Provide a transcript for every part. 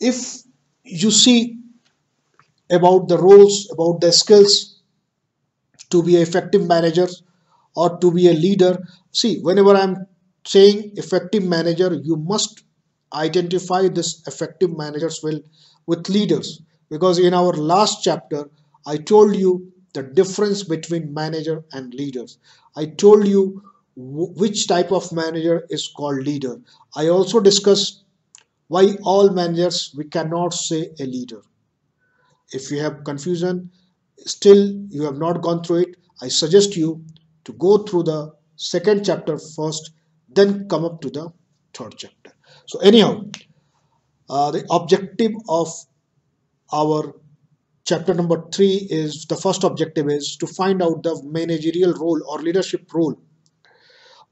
if you see about the roles, about the skills to be an effective manager or to be a leader, see, whenever I'm saying effective manager, you must identify this effective managers will with leaders because in our last chapter I told you the difference between manager and leaders. I told you which type of manager is called leader. I also discussed why all managers we cannot say a leader. If you have confusion, still you have not gone through it, I suggest you to go through the second chapter first, then come up to the third chapter. So anyhow, uh, the objective of our chapter number three is the first objective is to find out the managerial role or leadership role.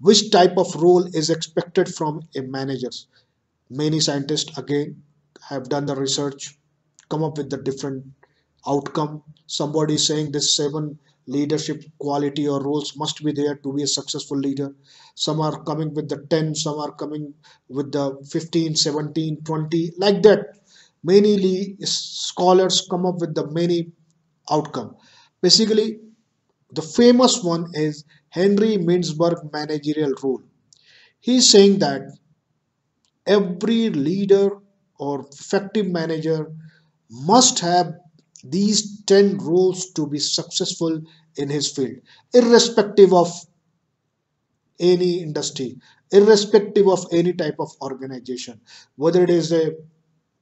Which type of role is expected from a manager? Many scientists again have done the research, come up with the different outcome. Somebody is saying this seven leadership quality or roles must be there to be a successful leader. Some are coming with the 10 some are coming with the 15 17 20 like that. Many scholars come up with the many outcome. Basically the famous one is henry mintzberg managerial rule he's saying that every leader or effective manager must have these 10 rules to be successful in his field irrespective of any industry irrespective of any type of organization. Whether it is a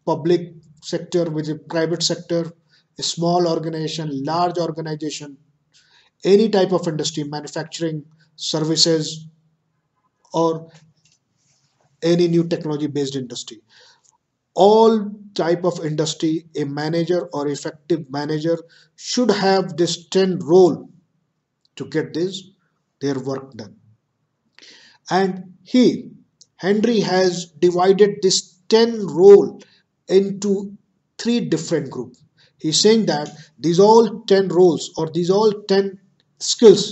public sector with a private sector a small organization large organization any type of industry manufacturing services or any new technology based industry. All type of industry a manager or effective manager should have this 10 role to get this their work done. And he henry has divided this 10 role into three different groups he's saying that these all 10 roles or these all 10 skills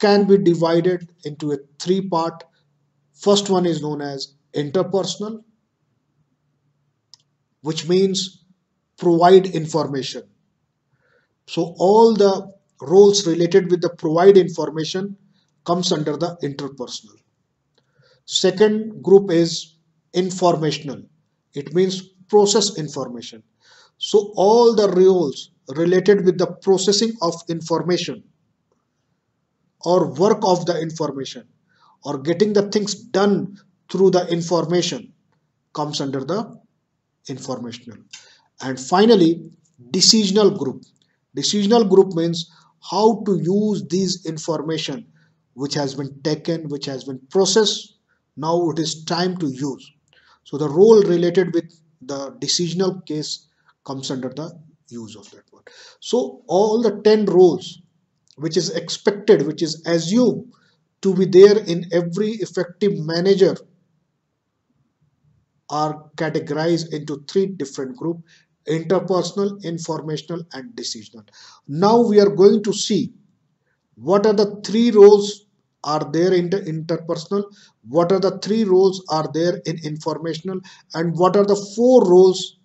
can be divided into a three part first one is known as interpersonal which means provide information. So all the roles related with the provide information comes under the interpersonal. Second group is informational. It means process information. So all the roles related with the processing of information or work of the information or getting the things done through the information comes under the informational. And finally decisional group. Decisional group means how to use these information which has been taken which has been processed. Now it is time to use. So the role related with the decisional case comes under the use of that one so all the 10 roles which is expected which is assumed to be there in every effective manager are categorized into three different groups interpersonal, informational and decisional. Now we are going to see what are the three roles are there in the interpersonal, what are the three roles are there in informational and what are the four roles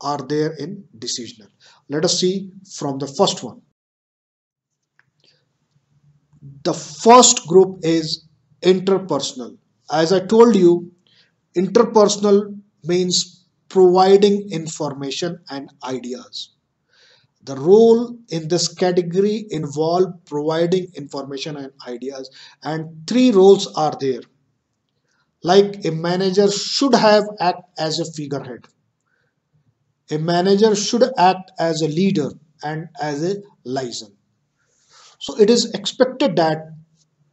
are there in decisional. Let us see from the first one. The first group is interpersonal. As I told you, Interpersonal means providing information and ideas. The role in this category involve providing information and ideas and three roles are there. Like a manager should have act as a figurehead. A manager should act as a leader and as a liaison. So it is expected that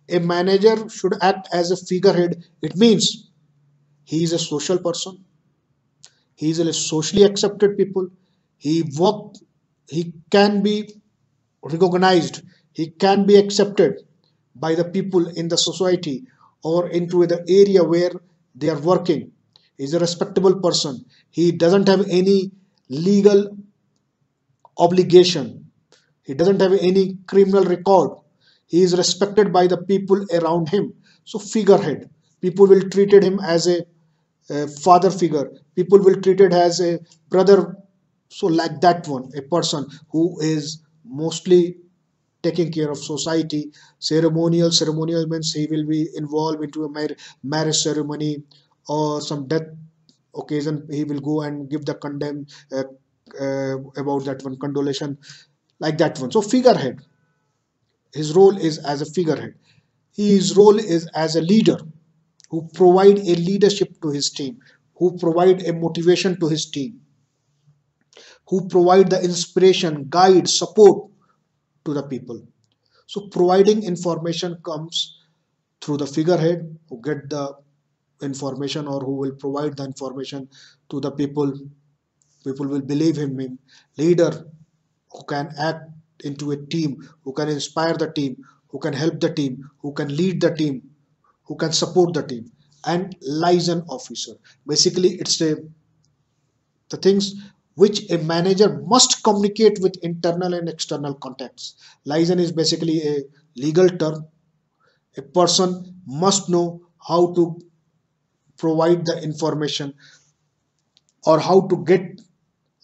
a manager should act as a figurehead. It means he is a social person. He is a socially accepted people. He work he can be recognized. He can be accepted by the people in the society or into the area where they are working. He is a respectable person. He doesn't have any legal obligation he doesn't have any criminal record. He is respected by the people around him. So figurehead. People will treat him as a a father figure. People will treat it as a brother. So like that one a person who is mostly taking care of society. Ceremonial ceremonial means he will be involved into a marriage ceremony or some death occasion. He will go and give the condemn uh, uh, about that one condolation like that one. So figurehead. His role is as a figurehead. His role is as a leader who provide a leadership to his team who provide a motivation to his team who provide the inspiration guide support to the people. So providing information comes through the figurehead who get the information or who will provide the information to the people. People will believe him leader who can act into a team who can inspire the team who can help the team who can lead the team who can support the team and liaison officer. Basically it's a the things which a manager must communicate with internal and external contacts. Liaison is basically a legal term. A person must know how to provide the information or how to get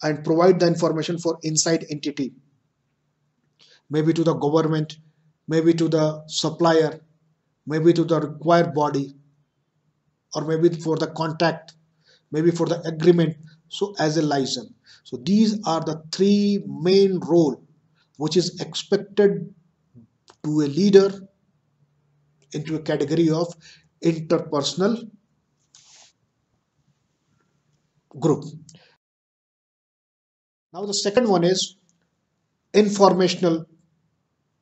and provide the information for inside entity. Maybe to the government maybe to the supplier maybe to the required body or maybe for the contract maybe for the agreement. So as a license. So these are the three main role which is expected to a leader into a category of interpersonal group. Now the second one is informational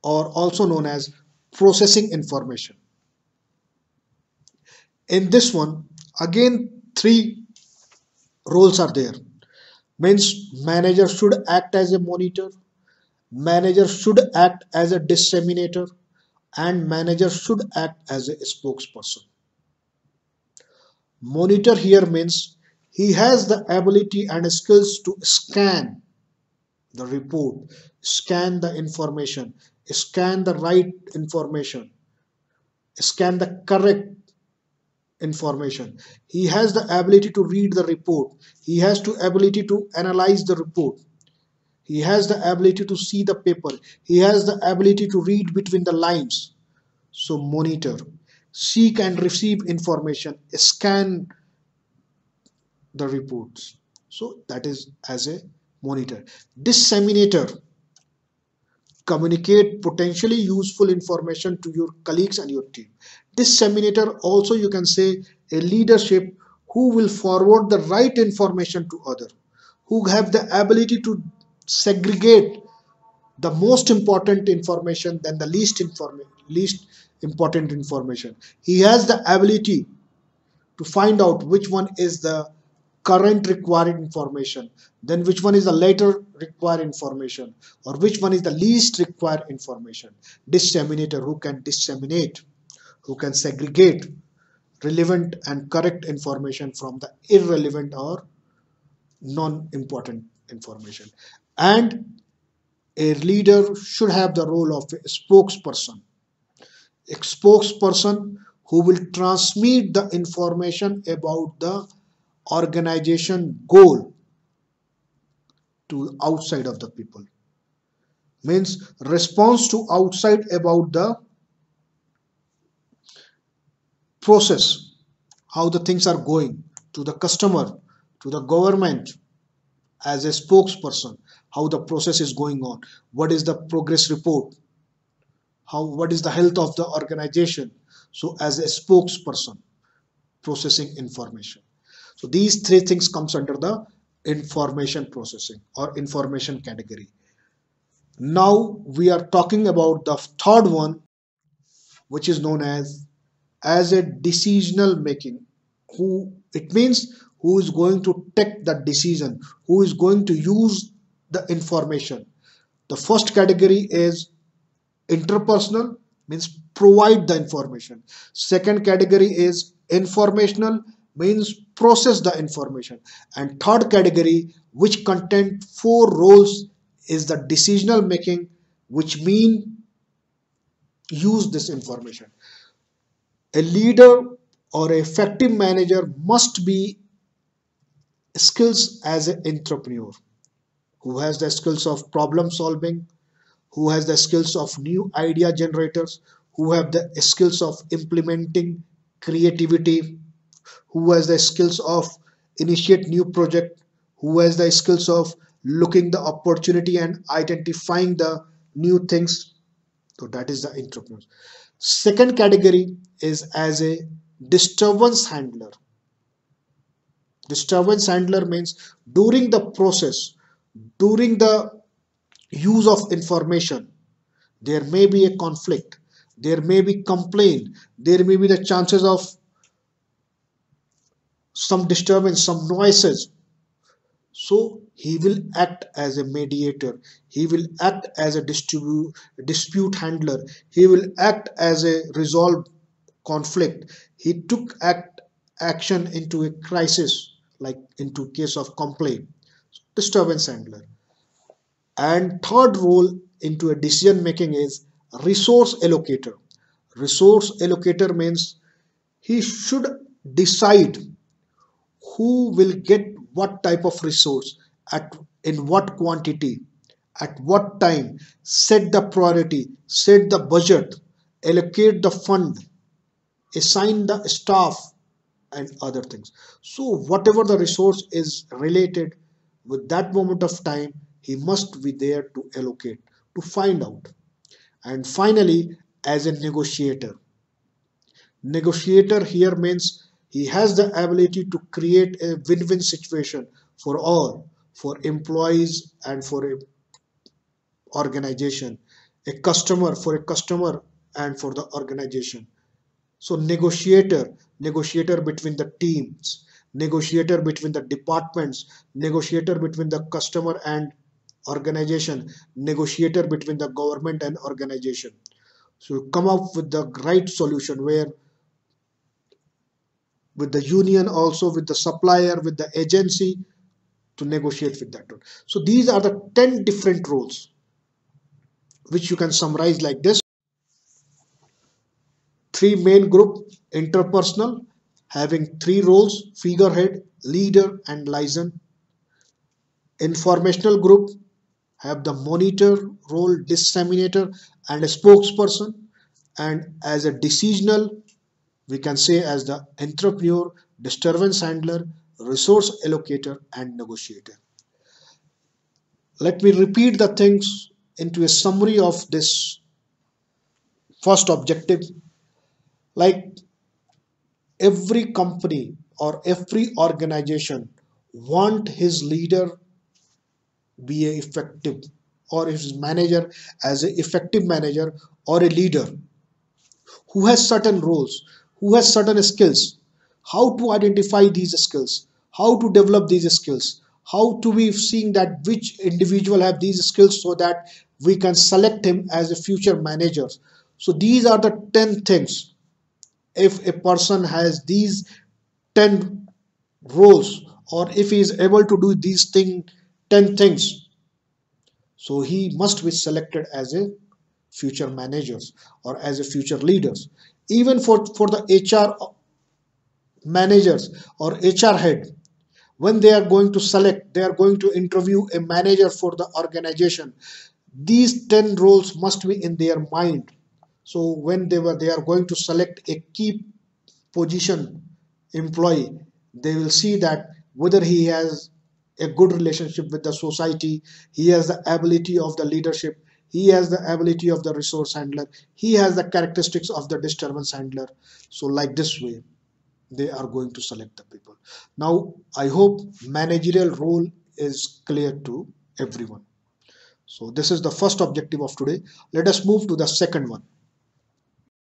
or also known as processing information. In this one, again, three roles are there. Means manager should act as a monitor, manager should act as a disseminator, and manager should act as a spokesperson. Monitor here means he has the ability and skills to scan the report, scan the information, scan the right information, scan the correct information. He has the ability to read the report. He has the ability to analyze the report. He has the ability to see the paper. He has the ability to read between the lines. So monitor, seek and receive information, scan the reports. So that is as a monitor. Disseminator. Communicate potentially useful information to your colleagues and your team. Disseminator also you can say a leadership who will forward the right information to other who have the ability to segregate the most important information than the least information least important information. He has the ability to find out which one is the current required information. Then which one is the later required information? Or which one is the least required information? Disseminator who can disseminate who can segregate relevant and correct information from the irrelevant or non-important information. And a leader should have the role of a spokesperson. A spokesperson who will transmit the information about the organization goal to outside of the people. Means response to outside about the process how the things are going to the customer to the government as a spokesperson how the process is going on what is the progress report how what is the health of the organization. So as a spokesperson processing information so these three things comes under the information processing or information category. Now we are talking about the third one which is known as as a decisional making. Who it means who is going to take the decision who is going to use the information. The first category is interpersonal means provide the information. Second category is informational means process the information. And third category which content four roles is the decisional making which mean use this information. A leader or effective manager must be skills as an entrepreneur who has the skills of problem solving who has the skills of new idea generators who have the skills of implementing creativity who has the skills of initiate new project who has the skills of looking the opportunity and identifying the new things. So that is the entrepreneur second category is as a disturbance handler. Disturbance handler means during the process during the use of information there may be a conflict there may be complaint there may be the chances of some disturbance some noises. So he will act as a mediator. He will act as a dispute handler. He will act as a resolve conflict. He took act action into a crisis like into case of complaint. Disturbance handler. And third role into a decision making is resource allocator. Resource allocator means he should decide who will get what type of resource at in what quantity at what time set the priority set the budget allocate the fund assign the staff and other things. So whatever the resource is related with that moment of time he must be there to allocate to find out. And finally as a negotiator. Negotiator here means he has the ability to create a win-win situation for all for employees and for organization a customer for a customer and for the organization. So negotiator negotiator between the teams negotiator between the departments negotiator between the customer and organization negotiator between the government and organization. So come up with the right solution where with the union also with the supplier with the agency to negotiate with that one so these are the 10 different roles which you can summarize like this. Three main group interpersonal having three roles figurehead leader and liaison. Informational group have the monitor role disseminator and a spokesperson. And as a decisional we can say as the entrepreneur disturbance handler resource allocator and negotiator. Let me repeat the things into a summary of this first objective. Like every company or every organization want his leader be a effective or his manager as an effective manager or a leader who has certain roles who has certain skills. How to identify these skills. How to develop these skills. How to be seeing that which individual have these skills so that we can select him as a future manager. So these are the 10 things. If a person has these 10 roles or if he is able to do these thing 10 things so he must be selected as a future managers or as a future leaders even for for the hr managers or hr head when they are going to select they are going to interview a manager for the organization these 10 roles must be in their mind. So when they were they are going to select a key position employee they will see that whether he has a good relationship with the society he has the ability of the leadership he has the ability of the resource handler. He has the characteristics of the disturbance handler. So like this way they are going to select the people. Now i hope managerial role is clear to everyone. So this is the first objective of today. Let us move to the second one